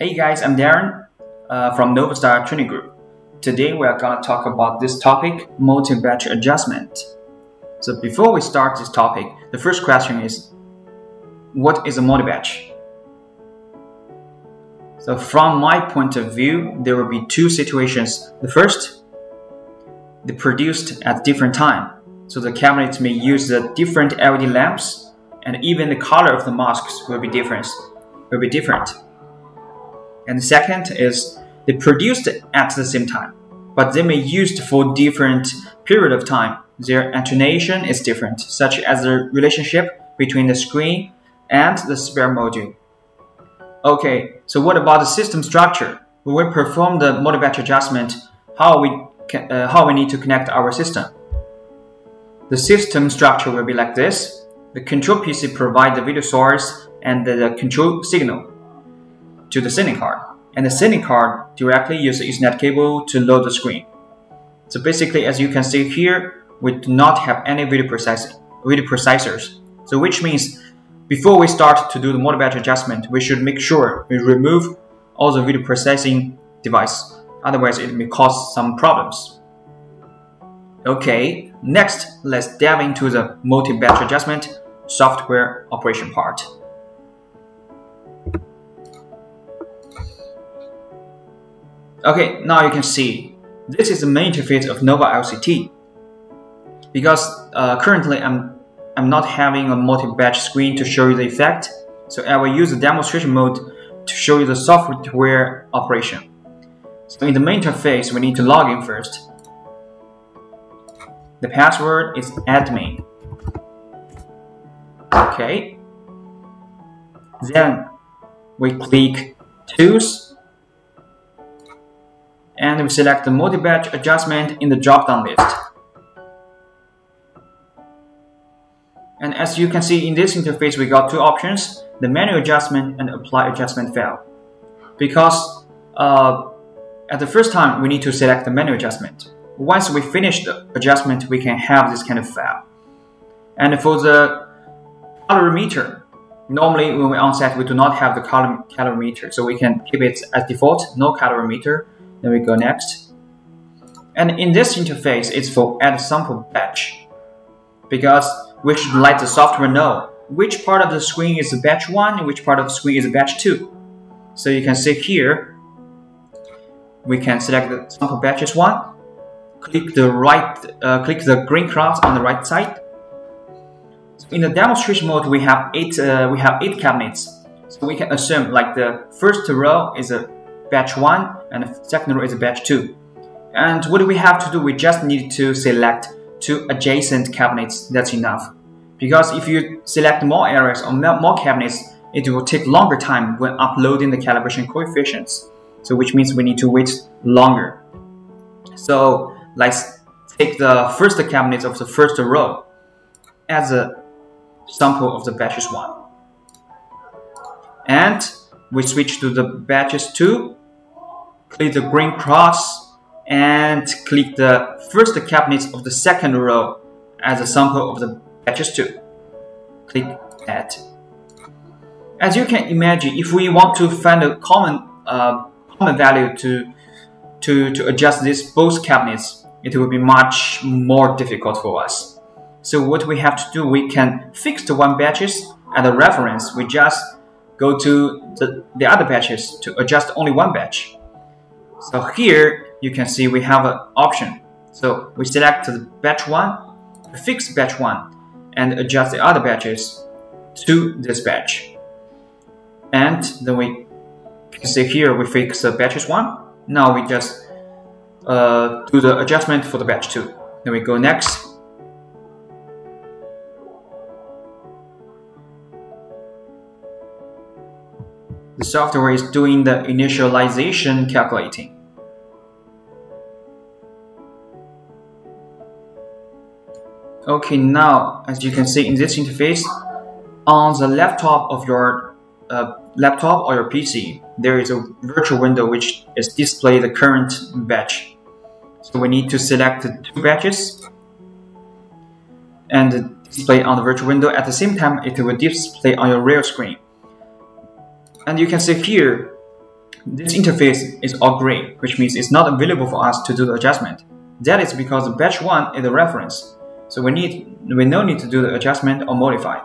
Hey guys, I'm Darren uh, from Novastar Training Group. Today we are going to talk about this topic, multi-batch adjustment. So before we start this topic, the first question is, what is a multi-batch? So from my point of view, there will be two situations. The first, they produced at different time. So the cabinets may use the different LED lamps and even the color of the masks will be different. Will be different. And the second is they produced at the same time, but they may used for different period of time. Their intonation is different, such as the relationship between the screen and the spare module. Okay, so what about the system structure? When we perform the multi-batch adjustment, how we can, uh, how we need to connect our system? The system structure will be like this. The control PC provides the video source and the control signal to the sending card, and the sending card directly use the Ethernet cable to load the screen. So basically, as you can see here, we do not have any video processing, video processors. So which means before we start to do the multi-batch adjustment, we should make sure we remove all the video processing device. Otherwise, it may cause some problems. Okay, next, let's dive into the multi-batch adjustment software operation part. Okay, now you can see this is the main interface of NovaLCT. Because uh, currently I'm I'm not having a multi-batch screen to show you the effect, so I will use the demonstration mode to show you the software operation. So in the main interface, we need to log in first. The password is admin. Okay. Then we click Tools and select the multi-batch adjustment in the drop-down list. And as you can see in this interface, we got two options, the manual adjustment and apply adjustment file. Because uh, at the first time, we need to select the manual adjustment. Once we finish the adjustment, we can have this kind of file. And for the colorimeter, normally when we onset, we do not have the color colorimeter, so we can keep it as default, no colorimeter. Then we go next. And in this interface, it's for add sample batch. Because we should let the software know which part of the screen is batch 1 and which part of the screen is batch 2. So you can see here, we can select the sample batches 1, click the right, uh, click the green cross on the right side. In the demonstration mode, we have eight, uh, we have eight cabinets. So we can assume like the first row is a batch 1 and the second row is batch 2. And what do we have to do? We just need to select two adjacent cabinets, that's enough. Because if you select more areas or more cabinets, it will take longer time when uploading the calibration coefficients. So which means we need to wait longer. So let's take the first cabinet of the first row as a sample of the batches one. And we switch to the batches two, click the green cross and click the first cabinet of the second row as a sample of the batches 2. Click Add. As you can imagine, if we want to find a common uh, common value to, to, to adjust these both cabinets, it will be much more difficult for us. So what we have to do, we can fix the one batches and the reference, we just go to the, the other batches to adjust only one batch. So here you can see we have an option. So we select the batch 1, fix batch 1, and adjust the other batches to this batch. And then we can see here we fix the batches 1. Now we just uh, do the adjustment for the batch 2. Then we go next. The software is doing the initialization calculating. Okay, now as you can see in this interface, on the laptop of your uh, laptop or your PC, there is a virtual window which is display the current batch. So we need to select two batches and display on the virtual window. At the same time, it will display on your real screen. And you can see here, this interface is all gray, which means it's not available for us to do the adjustment. That is because batch 1 is the reference. So we need we no need to do the adjustment or modify.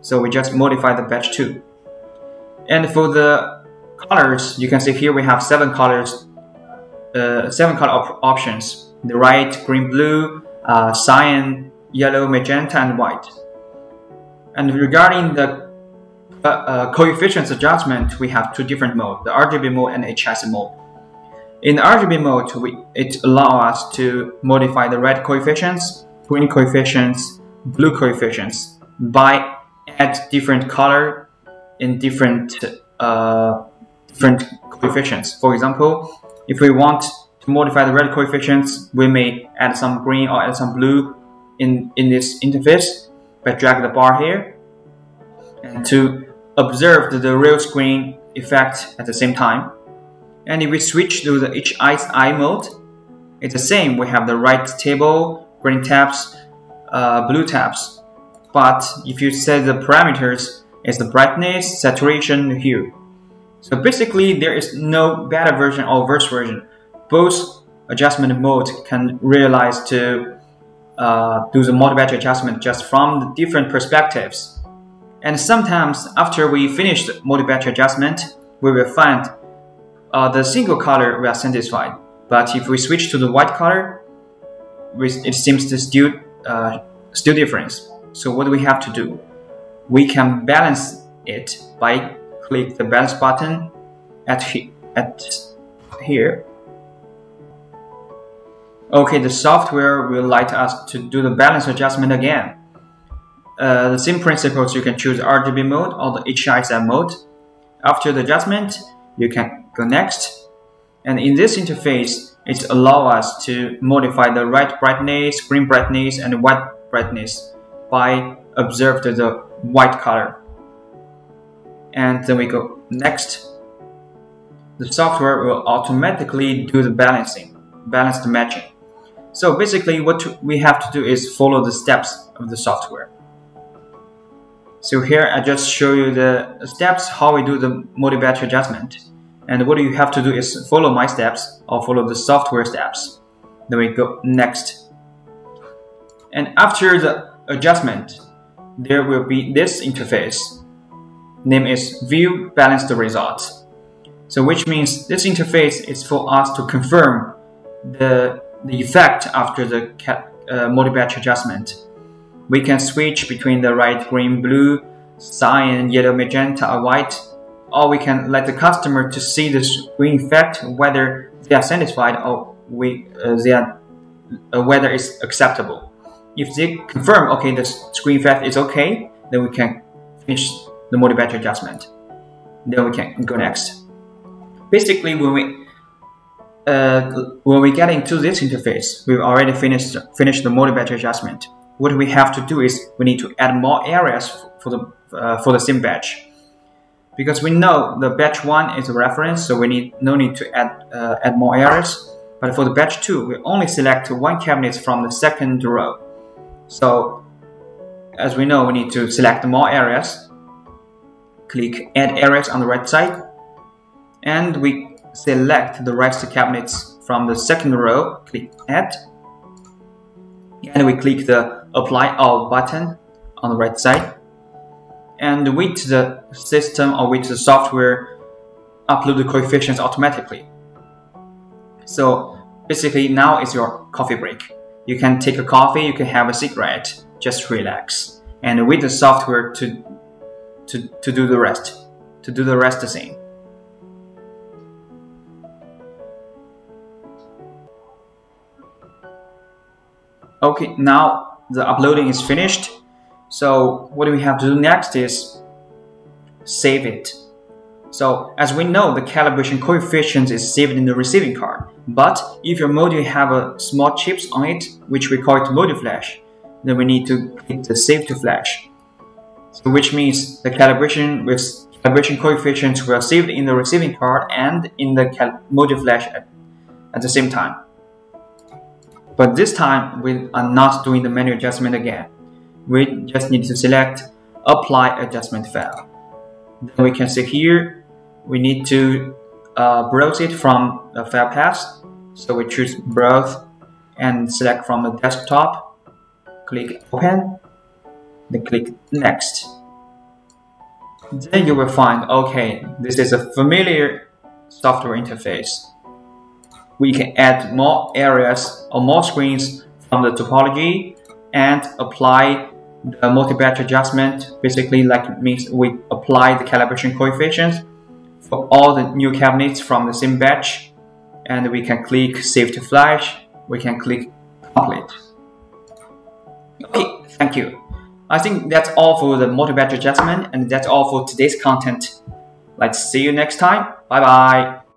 So we just modify the batch 2. And for the colors, you can see here we have seven colors, uh, seven color op options. The right, green, blue, uh, cyan, yellow, magenta, and white. And regarding the uh, uh, coefficients adjustment, we have two different modes, the RGB mode and HIS mode. In the RGB mode, we, it allows us to modify the red coefficients, green coefficients, blue coefficients by add different color in different uh, different coefficients. For example, if we want to modify the red coefficients, we may add some green or add some blue in, in this interface by drag the bar here and to observe the real screen effect at the same time. And if we switch to the HISI mode, it's the same. We have the right table, green tabs, uh, blue tabs. But if you set the parameters, it's the brightness, saturation, hue. So basically, there is no better version or worse version. Both adjustment mode can realize to uh, do the multi-batch adjustment just from the different perspectives. And sometimes after we finish the multi-batch adjustment, we will find uh, the single color we are satisfied. But if we switch to the white color, it seems to still uh, still difference. So what do we have to do? We can balance it by click the balance button at, he at here. Okay, the software will let us to do the balance adjustment again. Uh, the same principles, you can choose RGB mode or the HISM mode. After the adjustment, you can go next. And in this interface, it allows us to modify the red brightness, green brightness, and white brightness by observe the white color and then we go next. The software will automatically do the balancing, balanced matching. So basically what we have to do is follow the steps of the software. So here I just show you the steps how we do the multi-batch adjustment. And what you have to do is follow my steps or follow the software steps. Then we go next. And after the adjustment, there will be this interface name is view balanced results. So which means this interface is for us to confirm the, the effect after the uh, multi-batch adjustment. We can switch between the right, green, blue, cyan, yellow, magenta, or white, or we can let the customer to see the screen effect whether they are satisfied or we, uh, they are, uh, whether it's acceptable. If they confirm, okay, the screen effect is okay, then we can finish the multi-batch adjustment. Then we can go next. Basically, when we uh, when we get into this interface, we've already finished finished the multi-batch adjustment. What we have to do is we need to add more areas for the uh, for the same batch, because we know the batch one is a reference, so we need no need to add uh, add more areas. But for the batch two, we only select one cabinet from the second row. So as we know, we need to select more areas. Click add areas on the right side. And we select the rest cabinets from the second row. Click add and we click the apply all button on the right side. And with the system or with the software upload the coefficients automatically. So basically now is your coffee break. You can take a coffee you can have a cigarette just relax. And with the software to to, to do the rest, to do the rest the Okay, now the uploading is finished. So what we have to do next is save it. So as we know, the calibration coefficient is saved in the receiving card. But if your module have a small chips on it, which we call it module flash, then we need to click the save to flash. So which means the calibration with calibration coefficients were saved in the receiving card and in the module flash at, at the same time. But this time we are not doing the menu adjustment again. We just need to select apply adjustment file. Then we can see here we need to uh, browse it from the file path. So we choose browse and select from the desktop, click open, then click next. Then you will find, okay, this is a familiar software interface. We can add more areas or more screens from the topology and apply the multi-batch adjustment. Basically, like means we apply the calibration coefficients for all the new cabinets from the same batch and we can click save to flash. We can click complete. Okay thank you. I think that's all for the multi-batch adjustment and that's all for today's content. Let's see you next time. Bye bye